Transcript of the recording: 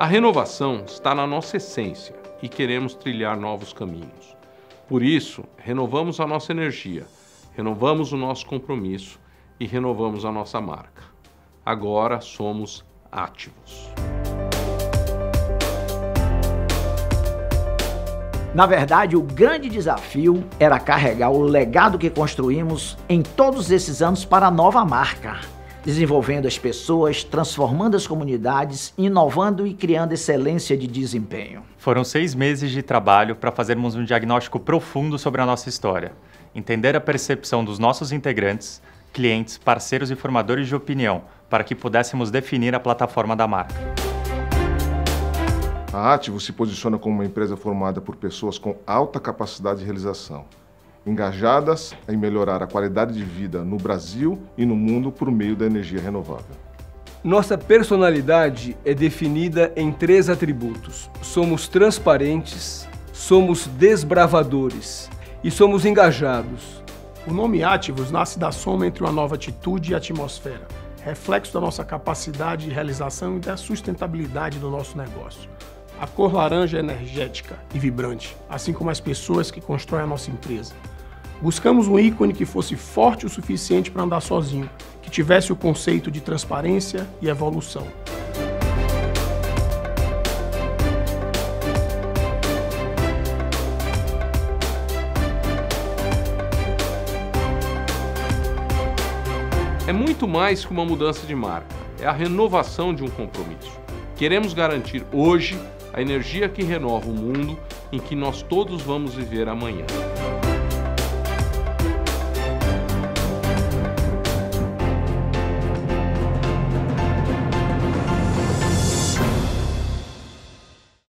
A renovação está na nossa essência e queremos trilhar novos caminhos. Por isso, renovamos a nossa energia, renovamos o nosso compromisso e renovamos a nossa marca. Agora somos ativos. Na verdade, o grande desafio era carregar o legado que construímos em todos esses anos para a nova marca, desenvolvendo as pessoas, transformando as comunidades, inovando e criando excelência de desempenho. Foram seis meses de trabalho para fazermos um diagnóstico profundo sobre a nossa história, entender a percepção dos nossos integrantes, clientes, parceiros e formadores de opinião, para que pudéssemos definir a plataforma da marca. A Ativo se posiciona como uma empresa formada por pessoas com alta capacidade de realização, engajadas em melhorar a qualidade de vida no Brasil e no mundo por meio da energia renovável. Nossa personalidade é definida em três atributos: somos transparentes, somos desbravadores e somos engajados. O nome Ativos nasce da soma entre uma nova atitude e atmosfera, reflexo da nossa capacidade de realização e da sustentabilidade do nosso negócio. A cor laranja é energética e vibrante, assim como as pessoas que constroem a nossa empresa. Buscamos um ícone que fosse forte o suficiente para andar sozinho, que tivesse o conceito de transparência e evolução. É muito mais que uma mudança de marca, é a renovação de um compromisso. Queremos garantir hoje a energia que renova o mundo em que nós todos vamos viver amanhã.